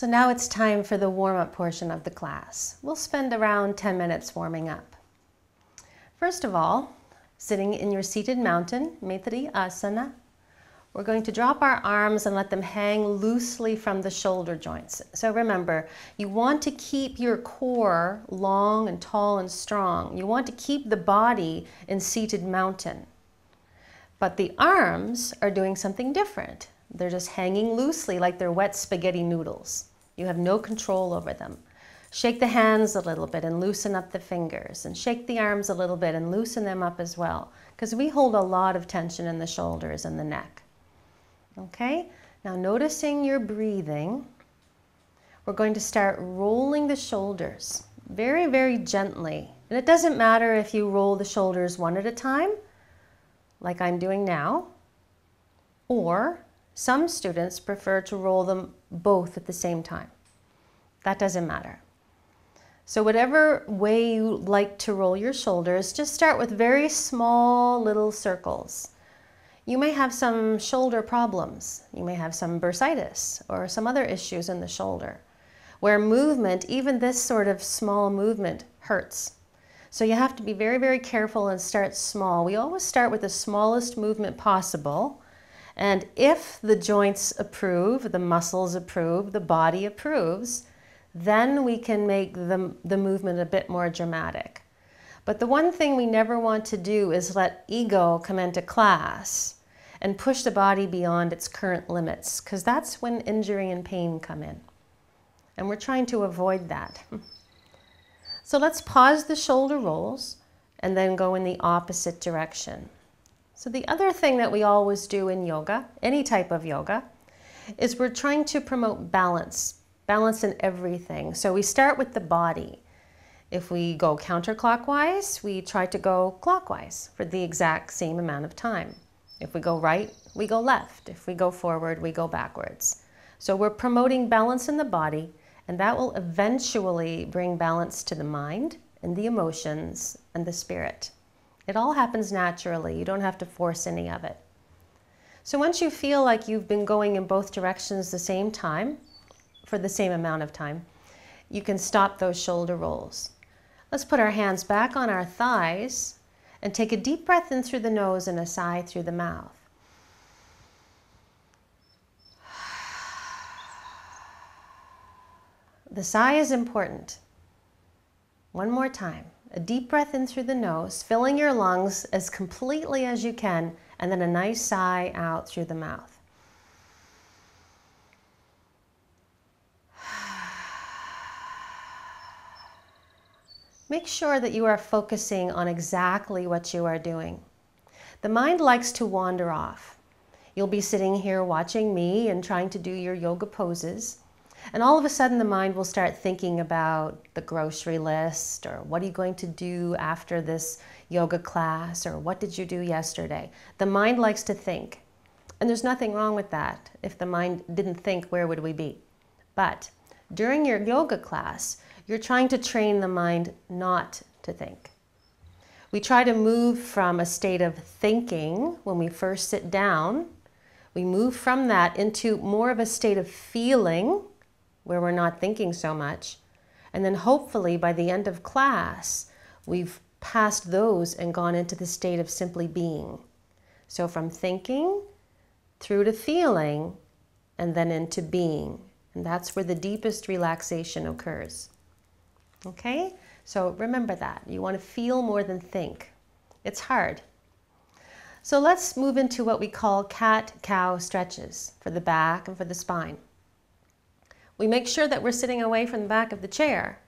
So now it's time for the warm-up portion of the class. We'll spend around 10 minutes warming up. First of all, sitting in your seated mountain, Maitri Asana, we're going to drop our arms and let them hang loosely from the shoulder joints. So remember, you want to keep your core long and tall and strong. You want to keep the body in seated mountain. But the arms are doing something different. They're just hanging loosely like they're wet spaghetti noodles. You have no control over them. Shake the hands a little bit and loosen up the fingers and shake the arms a little bit and loosen them up as well because we hold a lot of tension in the shoulders and the neck. Okay, now noticing your breathing, we're going to start rolling the shoulders very, very gently. And it doesn't matter if you roll the shoulders one at a time, like I'm doing now, or some students prefer to roll them both at the same time. That doesn't matter. So whatever way you like to roll your shoulders, just start with very small little circles. You may have some shoulder problems. You may have some bursitis or some other issues in the shoulder where movement, even this sort of small movement, hurts. So you have to be very, very careful and start small. We always start with the smallest movement possible and if the joints approve, the muscles approve, the body approves, then we can make the, the movement a bit more dramatic. But the one thing we never want to do is let ego come into class and push the body beyond its current limits, because that's when injury and pain come in. And we're trying to avoid that. So let's pause the shoulder rolls and then go in the opposite direction. So the other thing that we always do in yoga, any type of yoga, is we're trying to promote balance, balance in everything. So we start with the body. If we go counterclockwise, we try to go clockwise for the exact same amount of time. If we go right, we go left. If we go forward, we go backwards. So we're promoting balance in the body, and that will eventually bring balance to the mind and the emotions and the spirit. It all happens naturally. You don't have to force any of it. So once you feel like you've been going in both directions the same time, for the same amount of time, you can stop those shoulder rolls. Let's put our hands back on our thighs and take a deep breath in through the nose and a sigh through the mouth. The sigh is important. One more time a deep breath in through the nose, filling your lungs as completely as you can, and then a nice sigh out through the mouth. Make sure that you are focusing on exactly what you are doing. The mind likes to wander off. You'll be sitting here watching me and trying to do your yoga poses, and all of a sudden, the mind will start thinking about the grocery list or what are you going to do after this yoga class or what did you do yesterday. The mind likes to think. And there's nothing wrong with that. If the mind didn't think, where would we be? But during your yoga class, you're trying to train the mind not to think. We try to move from a state of thinking when we first sit down. We move from that into more of a state of feeling where we're not thinking so much. And then hopefully by the end of class, we've passed those and gone into the state of simply being. So from thinking through to feeling and then into being. And that's where the deepest relaxation occurs. Okay? So remember that. You want to feel more than think. It's hard. So let's move into what we call cat-cow stretches for the back and for the spine. We make sure that we're sitting away from the back of the chair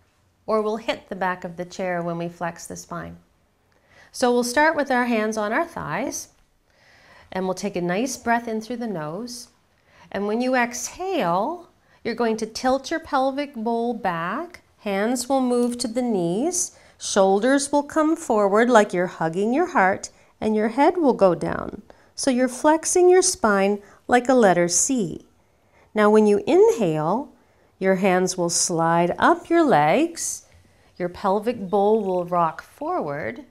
or we'll hit the back of the chair when we flex the spine. So we'll start with our hands on our thighs and we'll take a nice breath in through the nose. And when you exhale, you're going to tilt your pelvic bowl back. Hands will move to the knees. Shoulders will come forward like you're hugging your heart and your head will go down. So you're flexing your spine like a letter C. Now when you inhale, your hands will slide up your legs. Your pelvic bowl will rock forward.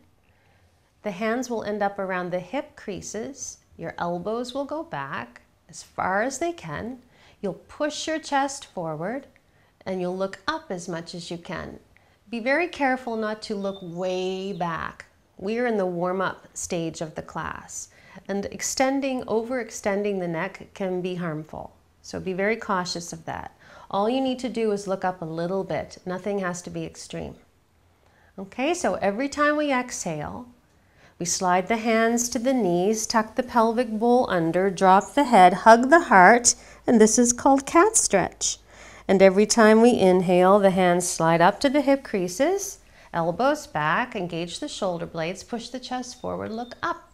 The hands will end up around the hip creases. Your elbows will go back as far as they can. You'll push your chest forward and you'll look up as much as you can. Be very careful not to look way back. We are in the warm-up stage of the class and extending, overextending the neck can be harmful. So be very cautious of that. All you need to do is look up a little bit. Nothing has to be extreme. Okay, so every time we exhale, we slide the hands to the knees, tuck the pelvic bowl under, drop the head, hug the heart, and this is called cat stretch. And every time we inhale, the hands slide up to the hip creases, elbows back, engage the shoulder blades, push the chest forward, look up,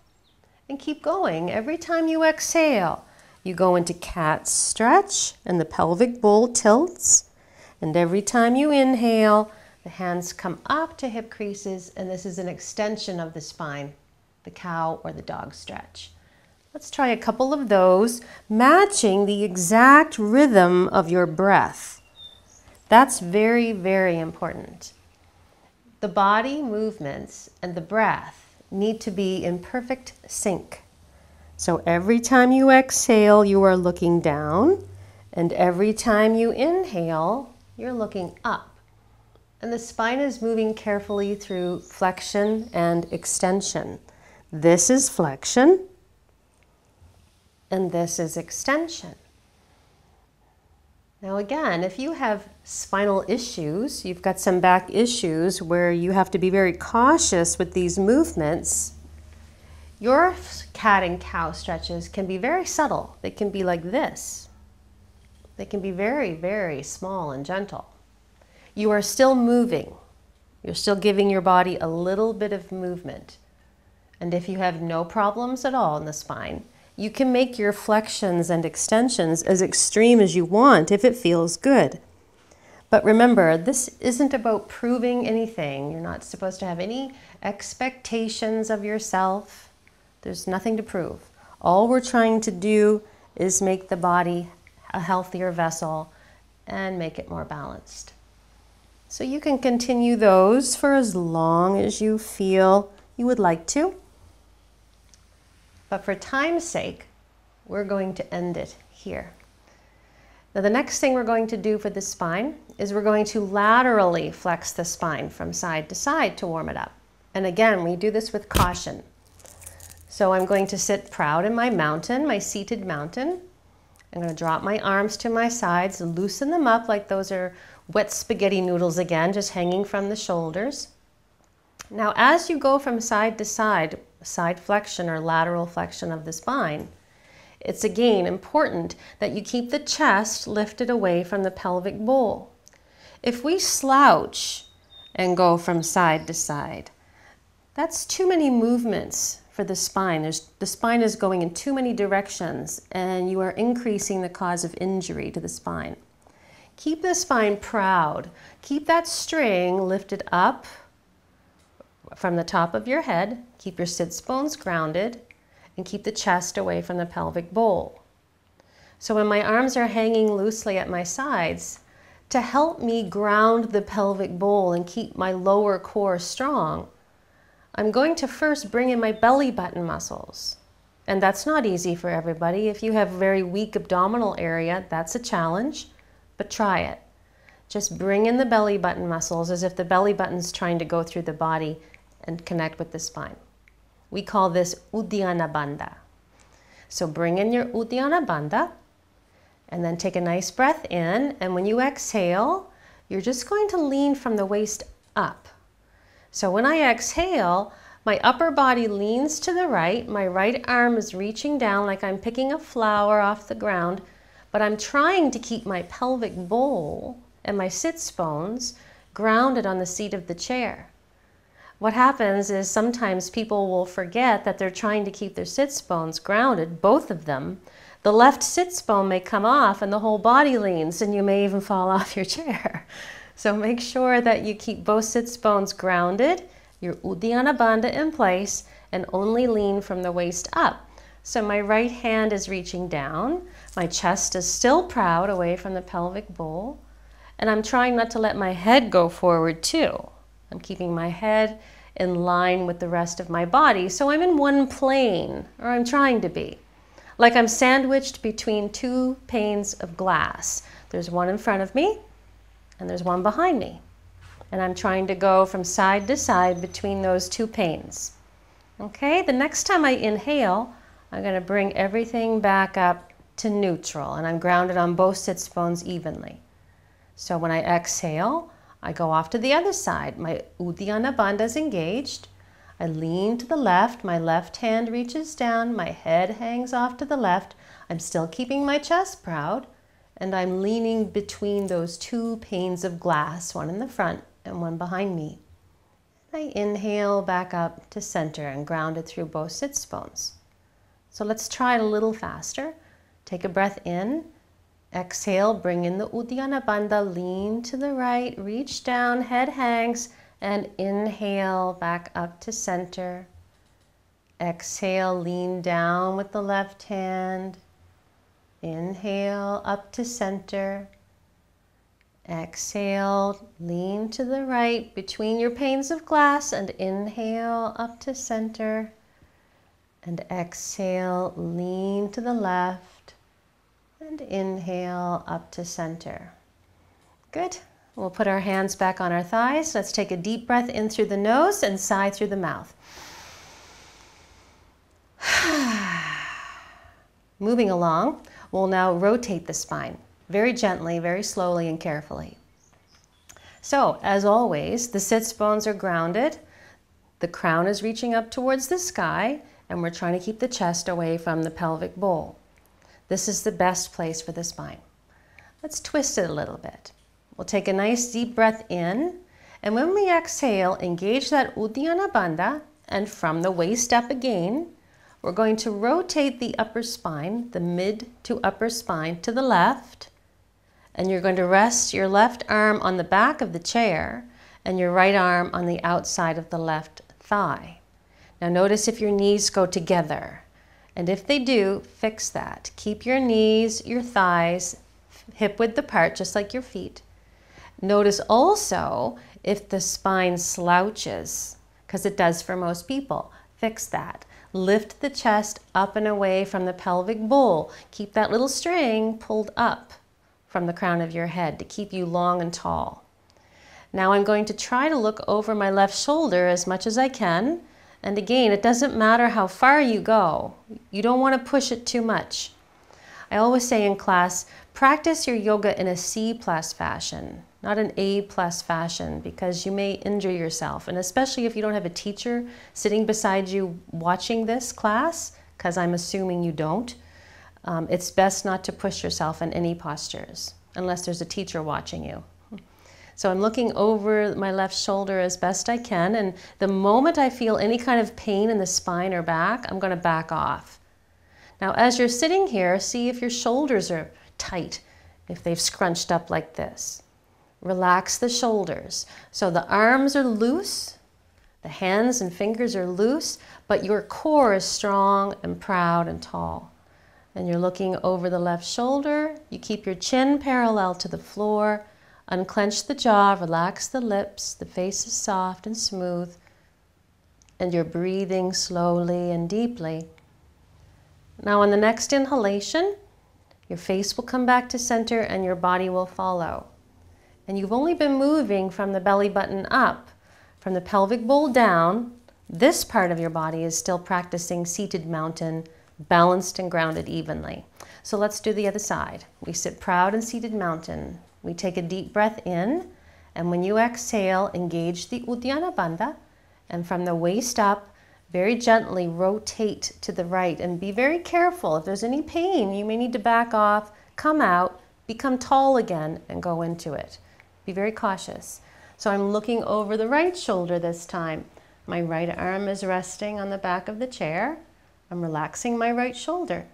and keep going. Every time you exhale, you go into cat stretch, and the pelvic bowl tilts. And every time you inhale, the hands come up to hip creases, and this is an extension of the spine, the cow or the dog stretch. Let's try a couple of those, matching the exact rhythm of your breath. That's very, very important. The body movements and the breath need to be in perfect sync. So every time you exhale, you are looking down, and every time you inhale, you're looking up. And the spine is moving carefully through flexion and extension. This is flexion, and this is extension. Now again, if you have spinal issues, you've got some back issues where you have to be very cautious with these movements, your cat and cow stretches can be very subtle. They can be like this. They can be very, very small and gentle. You are still moving. You're still giving your body a little bit of movement. And if you have no problems at all in the spine, you can make your flexions and extensions as extreme as you want if it feels good. But remember, this isn't about proving anything. You're not supposed to have any expectations of yourself. There's nothing to prove. All we're trying to do is make the body a healthier vessel and make it more balanced. So you can continue those for as long as you feel you would like to. But for time's sake, we're going to end it here. Now the next thing we're going to do for the spine is we're going to laterally flex the spine from side to side to warm it up. And again, we do this with caution. So I'm going to sit proud in my mountain, my seated mountain. I'm going to drop my arms to my sides, and loosen them up like those are wet spaghetti noodles again, just hanging from the shoulders. Now as you go from side to side, side flexion or lateral flexion of the spine. It's again important that you keep the chest lifted away from the pelvic bowl. If we slouch and go from side to side, that's too many movements for the spine. There's, the spine is going in too many directions and you are increasing the cause of injury to the spine. Keep the spine proud. Keep that string lifted up from the top of your head. Keep your sits bones grounded and keep the chest away from the pelvic bowl. So when my arms are hanging loosely at my sides, to help me ground the pelvic bowl and keep my lower core strong, I'm going to first bring in my belly button muscles. And that's not easy for everybody. If you have very weak abdominal area, that's a challenge, but try it. Just bring in the belly button muscles as if the belly button's trying to go through the body and connect with the spine. We call this Uddiyana Bandha. So bring in your Uddiyana Bandha and then take a nice breath in. And when you exhale, you're just going to lean from the waist up. So when I exhale, my upper body leans to the right. My right arm is reaching down like I'm picking a flower off the ground, but I'm trying to keep my pelvic bowl and my sits bones grounded on the seat of the chair. What happens is sometimes people will forget that they're trying to keep their sits bones grounded, both of them. The left sits bone may come off and the whole body leans and you may even fall off your chair. So make sure that you keep both sits bones grounded, your Uddiyana Bandha in place, and only lean from the waist up. So my right hand is reaching down, my chest is still proud away from the pelvic bowl, and I'm trying not to let my head go forward too. I'm keeping my head in line with the rest of my body. So I'm in one plane, or I'm trying to be. like I'm sandwiched between two panes of glass. There's one in front of me and there's one behind me. And I'm trying to go from side to side between those two panes. Okay, the next time I inhale, I'm going to bring everything back up to neutral and I'm grounded on both sits bones evenly. So when I exhale, I go off to the other side. My Uddiyana Bandha is engaged. I lean to the left, my left hand reaches down, my head hangs off to the left. I'm still keeping my chest proud, and I'm leaning between those two panes of glass, one in the front and one behind me. I inhale back up to center and ground it through both sits bones. So let's try it a little faster. Take a breath in. Exhale, bring in the Uddiyana Bandha, lean to the right, reach down, head hangs, and inhale back up to center. Exhale, lean down with the left hand. Inhale up to center. Exhale, lean to the right between your panes of glass and inhale up to center. And exhale, lean to the left and inhale up to center. Good. We'll put our hands back on our thighs. Let's take a deep breath in through the nose and sigh through the mouth. Moving along, we'll now rotate the spine very gently, very slowly, and carefully. So, as always, the sits bones are grounded, the crown is reaching up towards the sky, and we're trying to keep the chest away from the pelvic bowl. This is the best place for the spine. Let's twist it a little bit. We'll take a nice deep breath in, and when we exhale, engage that Uddiyana Bandha, and from the waist up again, we're going to rotate the upper spine, the mid to upper spine, to the left, and you're going to rest your left arm on the back of the chair and your right arm on the outside of the left thigh. Now notice if your knees go together. And if they do, fix that. Keep your knees, your thighs hip width apart, just like your feet. Notice also if the spine slouches, because it does for most people. Fix that. Lift the chest up and away from the pelvic bowl. Keep that little string pulled up from the crown of your head to keep you long and tall. Now I'm going to try to look over my left shoulder as much as I can. And again, it doesn't matter how far you go. You don't want to push it too much. I always say in class, practice your yoga in a C plus fashion, not an A plus fashion, because you may injure yourself. And especially if you don't have a teacher sitting beside you watching this class, because I'm assuming you don't, um, it's best not to push yourself in any postures unless there's a teacher watching you. So I'm looking over my left shoulder as best I can, and the moment I feel any kind of pain in the spine or back, I'm going to back off. Now, as you're sitting here, see if your shoulders are tight, if they've scrunched up like this. Relax the shoulders. So the arms are loose, the hands and fingers are loose, but your core is strong and proud and tall. And you're looking over the left shoulder. You keep your chin parallel to the floor Unclench the jaw, relax the lips, the face is soft and smooth, and you're breathing slowly and deeply. Now, on the next inhalation, your face will come back to center and your body will follow. And you've only been moving from the belly button up, from the pelvic bowl down. This part of your body is still practicing seated mountain, balanced and grounded evenly. So let's do the other side. We sit proud and seated mountain. We take a deep breath in, and when you exhale, engage the Uddiyana Bandha, and from the waist up, very gently rotate to the right and be very careful. If there's any pain, you may need to back off, come out, become tall again, and go into it. Be very cautious. So I'm looking over the right shoulder this time. My right arm is resting on the back of the chair. I'm relaxing my right shoulder.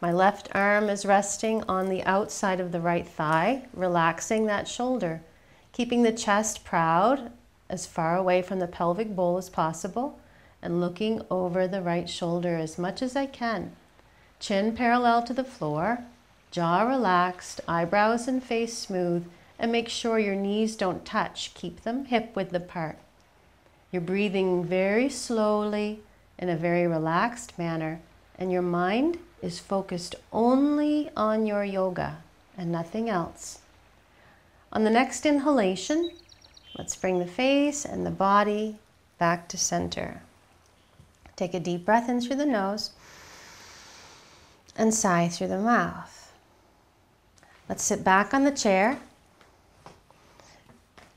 My left arm is resting on the outside of the right thigh, relaxing that shoulder, keeping the chest proud as far away from the pelvic bowl as possible, and looking over the right shoulder as much as I can. Chin parallel to the floor, jaw relaxed, eyebrows and face smooth, and make sure your knees don't touch. Keep them hip width apart. You're breathing very slowly in a very relaxed manner and your mind is focused only on your yoga and nothing else. On the next inhalation, let's bring the face and the body back to center. Take a deep breath in through the nose and sigh through the mouth. Let's sit back on the chair.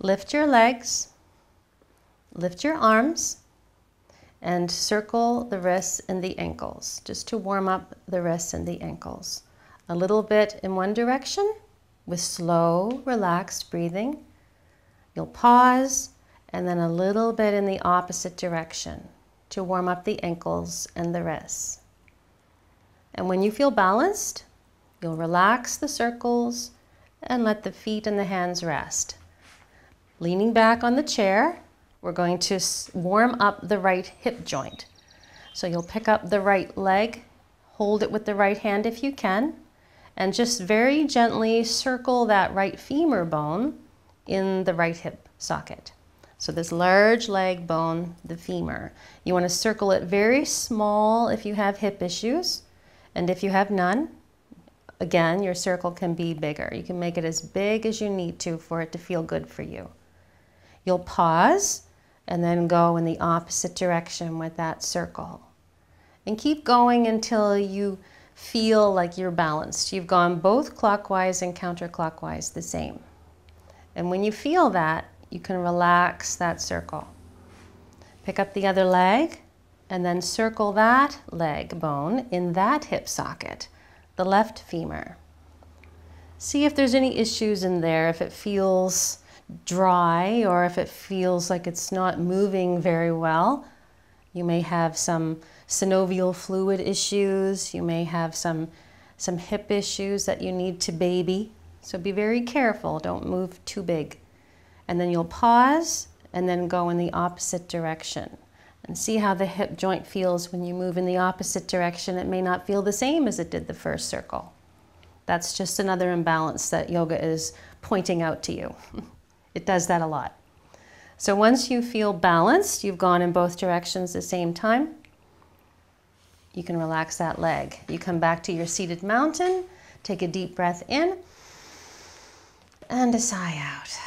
Lift your legs, lift your arms, and circle the wrists and the ankles, just to warm up the wrists and the ankles. A little bit in one direction with slow, relaxed breathing. You'll pause and then a little bit in the opposite direction to warm up the ankles and the wrists. And when you feel balanced, you'll relax the circles and let the feet and the hands rest. Leaning back on the chair, we're going to warm up the right hip joint. So you'll pick up the right leg, hold it with the right hand if you can, and just very gently circle that right femur bone in the right hip socket. So this large leg bone, the femur, you want to circle it very small if you have hip issues. And if you have none, again, your circle can be bigger. You can make it as big as you need to for it to feel good for you. You'll pause and then go in the opposite direction with that circle. And keep going until you feel like you're balanced. You've gone both clockwise and counterclockwise the same. And when you feel that, you can relax that circle. Pick up the other leg and then circle that leg bone in that hip socket, the left femur. See if there's any issues in there, if it feels dry or if it feels like it's not moving very well. You may have some synovial fluid issues. You may have some, some hip issues that you need to baby. So be very careful. Don't move too big. And then you'll pause and then go in the opposite direction. And see how the hip joint feels when you move in the opposite direction. It may not feel the same as it did the first circle. That's just another imbalance that yoga is pointing out to you. It does that a lot. So once you feel balanced, you've gone in both directions at the same time, you can relax that leg. You come back to your seated mountain, take a deep breath in, and a sigh out.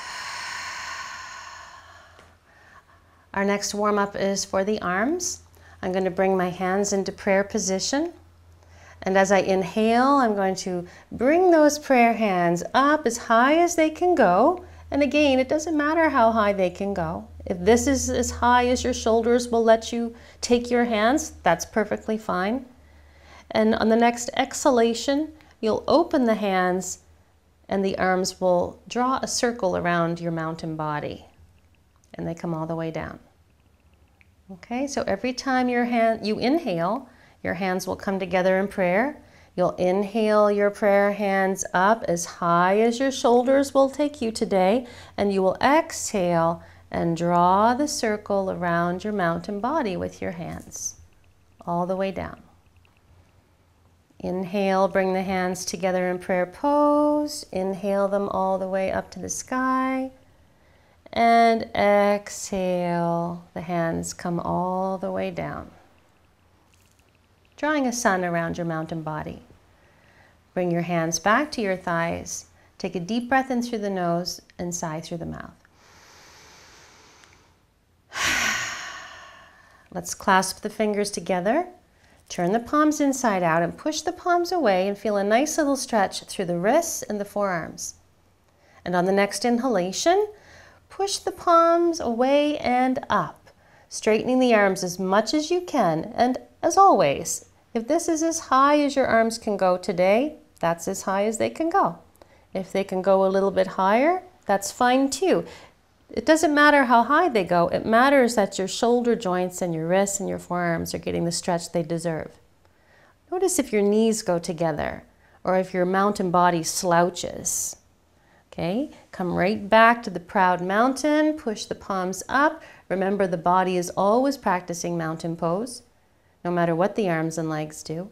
Our next warm up is for the arms. I'm going to bring my hands into prayer position. And as I inhale, I'm going to bring those prayer hands up as high as they can go and again, it doesn't matter how high they can go. If this is as high as your shoulders will let you take your hands, that's perfectly fine. And on the next exhalation, you'll open the hands and the arms will draw a circle around your mountain body and they come all the way down. Okay, so every time your hand, you inhale, your hands will come together in prayer You'll inhale your prayer hands up as high as your shoulders will take you today, and you will exhale and draw the circle around your mountain body with your hands, all the way down. Inhale, bring the hands together in prayer pose. Inhale them all the way up to the sky. And exhale, the hands come all the way down. Drawing a sun around your mountain body. Bring your hands back to your thighs. Take a deep breath in through the nose and sigh through the mouth. Let's clasp the fingers together. Turn the palms inside out and push the palms away and feel a nice little stretch through the wrists and the forearms. And on the next inhalation, push the palms away and up, straightening the arms as much as you can. And as always, if this is as high as your arms can go today, that's as high as they can go. If they can go a little bit higher, that's fine too. It doesn't matter how high they go, it matters that your shoulder joints and your wrists and your forearms are getting the stretch they deserve. Notice if your knees go together or if your mountain body slouches. Okay, come right back to the proud mountain, push the palms up. Remember, the body is always practicing mountain pose, no matter what the arms and legs do.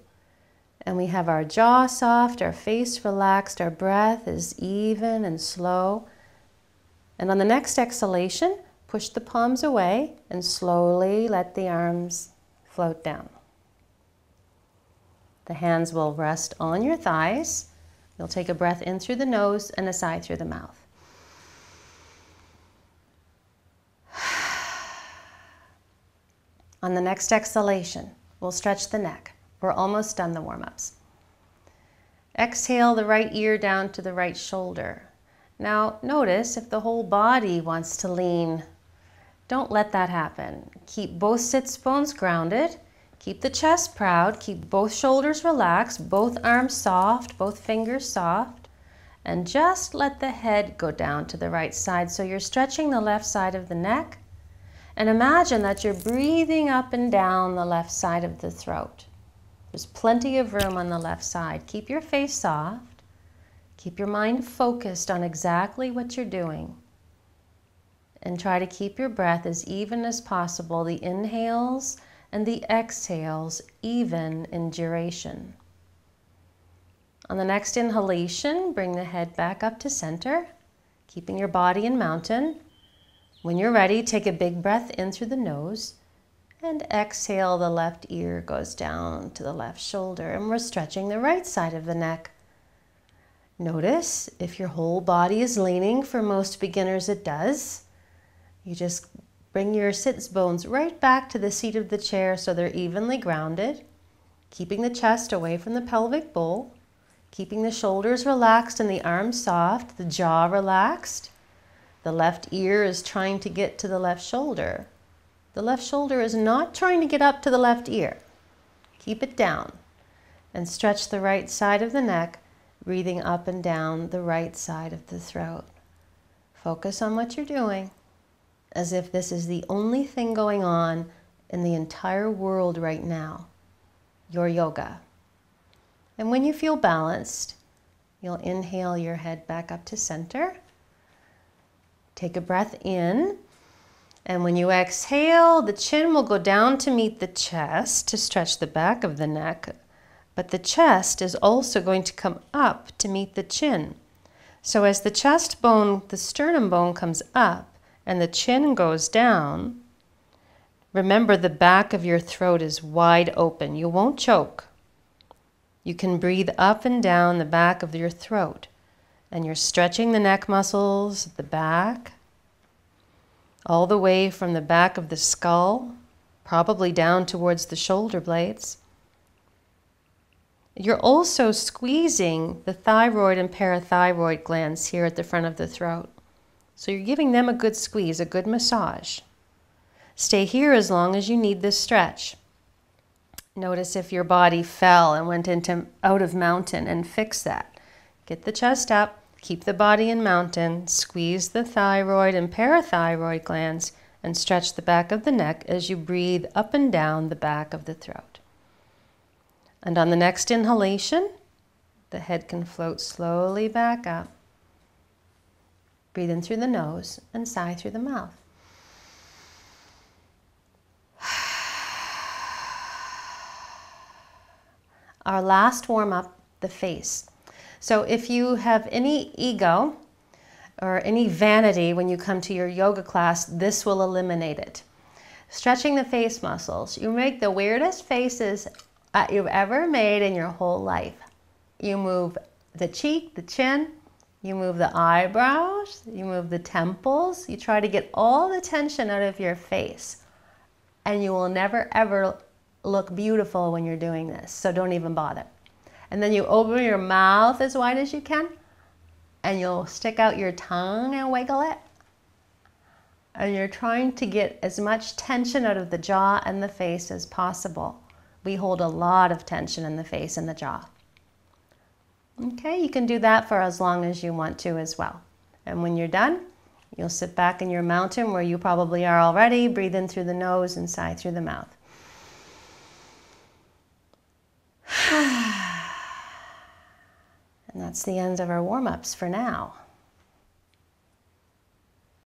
And we have our jaw soft, our face relaxed, our breath is even and slow. And on the next exhalation, push the palms away and slowly let the arms float down. The hands will rest on your thighs. You'll take a breath in through the nose and a sigh through the mouth. On the next exhalation, we'll stretch the neck. We're almost done the warm-ups. Exhale the right ear down to the right shoulder. Now notice if the whole body wants to lean, don't let that happen. Keep both sits bones grounded. Keep the chest proud. Keep both shoulders relaxed, both arms soft, both fingers soft. And just let the head go down to the right side. So you're stretching the left side of the neck. And imagine that you're breathing up and down the left side of the throat. There's plenty of room on the left side. Keep your face soft. Keep your mind focused on exactly what you're doing. And try to keep your breath as even as possible, the inhales and the exhales even in duration. On the next inhalation, bring the head back up to center, keeping your body in mountain. When you're ready, take a big breath in through the nose and exhale, the left ear goes down to the left shoulder and we're stretching the right side of the neck. Notice if your whole body is leaning, for most beginners it does. You just bring your sits bones right back to the seat of the chair so they're evenly grounded, keeping the chest away from the pelvic bowl, keeping the shoulders relaxed and the arms soft, the jaw relaxed. The left ear is trying to get to the left shoulder. The left shoulder is not trying to get up to the left ear. Keep it down and stretch the right side of the neck breathing up and down the right side of the throat. Focus on what you're doing as if this is the only thing going on in the entire world right now, your yoga. And when you feel balanced, you'll inhale your head back up to center. Take a breath in. And when you exhale, the chin will go down to meet the chest to stretch the back of the neck but the chest is also going to come up to meet the chin. So as the chest bone, the sternum bone comes up and the chin goes down, remember the back of your throat is wide open. You won't choke. You can breathe up and down the back of your throat and you're stretching the neck muscles, the back, all the way from the back of the skull, probably down towards the shoulder blades. You're also squeezing the thyroid and parathyroid glands here at the front of the throat. So you're giving them a good squeeze, a good massage. Stay here as long as you need this stretch. Notice if your body fell and went into out of mountain and fix that. Get the chest up, keep the body in mountain, squeeze the thyroid and parathyroid glands, and stretch the back of the neck as you breathe up and down the back of the throat. And on the next inhalation, the head can float slowly back up. Breathe in through the nose and sigh through the mouth. Our last warm up, the face. So if you have any ego or any vanity when you come to your yoga class, this will eliminate it. Stretching the face muscles. You make the weirdest faces that you've ever made in your whole life. You move the cheek, the chin, you move the eyebrows, you move the temples, you try to get all the tension out of your face. And you will never ever look beautiful when you're doing this, so don't even bother. And then you open your mouth as wide as you can, and you'll stick out your tongue and wiggle it. And you're trying to get as much tension out of the jaw and the face as possible we hold a lot of tension in the face and the jaw. Okay, you can do that for as long as you want to as well. And when you're done, you'll sit back in your mountain where you probably are already. Breathe in through the nose and sigh through the mouth. and that's the end of our warm-ups for now.